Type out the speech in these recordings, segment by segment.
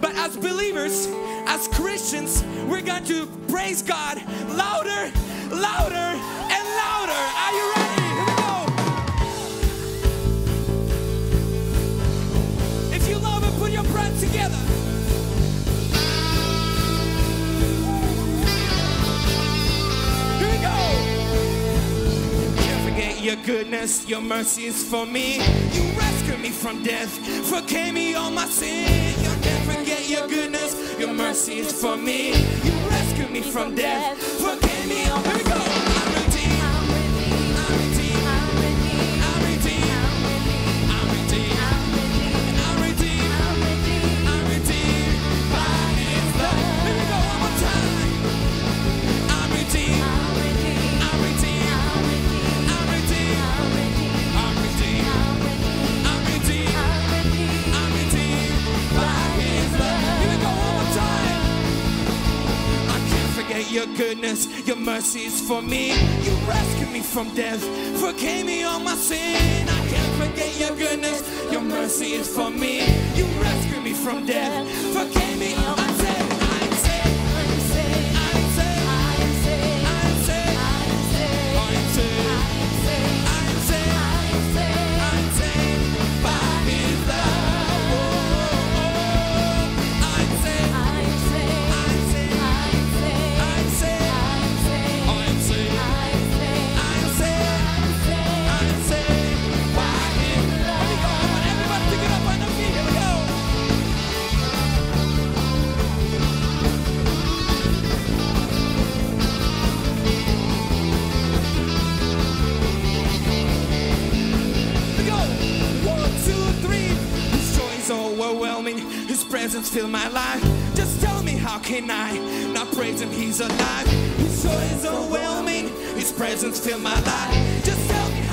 But as believers, as Christians, we're going to praise God louder, louder, and louder. Are you ready? Here we go. If you love it, put your breath together. Here we go. Can't forget your goodness, your mercies for me. You rescued me from death, forgave me all my sin. Can't forget your goodness, your mercy is for me. You rescued me from death, forgave me oh, your goodness, your mercies for me. You rescued me from death, forgave me all my sin. I can't forget your goodness, your mercies for me. You rescued me from death, His presence fill my life. Just tell me how can I not praise him? He's alive. His joy is overwhelming. His presence fill my life. Just tell me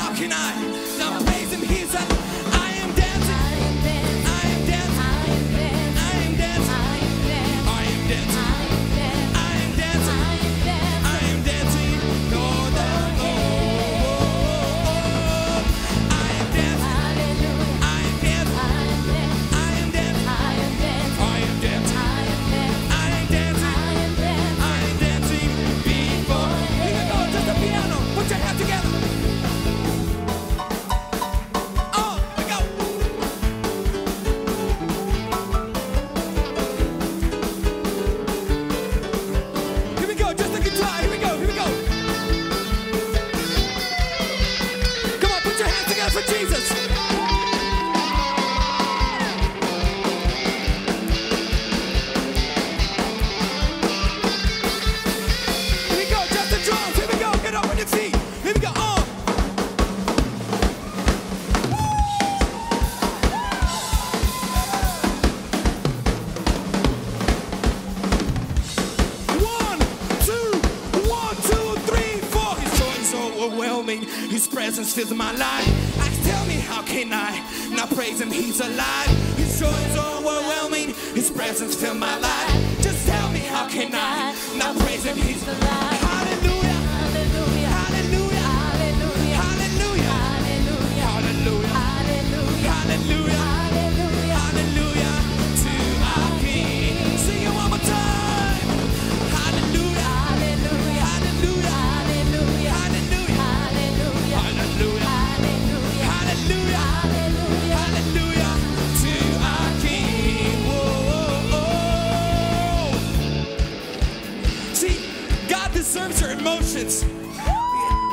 His presence fills my life. Ask, tell me, how can I not praise him? He's alive. His joy is overwhelming. His presence fills my life. Just tell me, how can I not praise him? He's alive.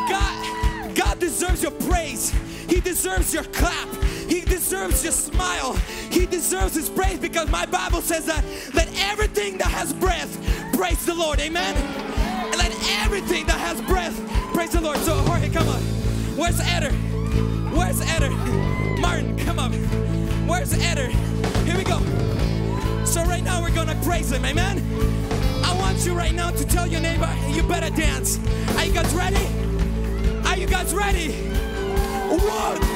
God, God deserves your praise. He deserves your clap. He deserves your smile. He deserves his praise because my Bible says that let everything that has breath praise the Lord. Amen. And let everything that has breath praise the Lord. So Jorge, come on. Where's Eder? Where's Eder? Martin, come on. Where's Eder? Here we go. So right now we're gonna praise him. Amen. I want you right now to tell your neighbor, you better dance. Are you guys ready? Are you guys ready? One,